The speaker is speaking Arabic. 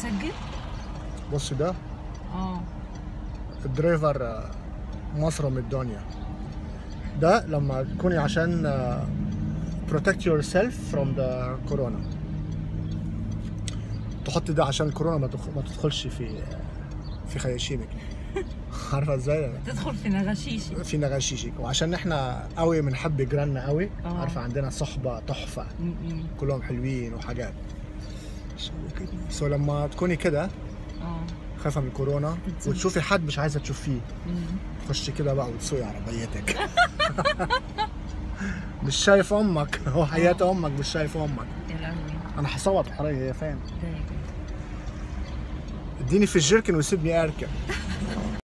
بتسجل؟ بص ده آه. الدريفر آه، مصرم الدنيا ده لما تكوني عشان آه، protect yourself from the corona. تحطي ده عشان الكورونا ما ما تدخلش في في خياشيمك. عارفة إزاي؟ تدخل في نغشيشي في نغشيشك. وعشان إحنا قوي بنحب جيراننا قوي. آه. عارفة عندنا صحبة تحفة. كلهم حلوين وحاجات. سو لما تكوني كده آه. خايفه من الكورونا بتزوم. وتشوفي حد مش عايزة تشوفيه. تخشي كده بقى وتسوقي عربيتك. مش شايف أمك. هو حياة أمك مش شايف أمك. أنا هصوت حريه هي يا جدع. اديني في الجيركن وسيبني أركب.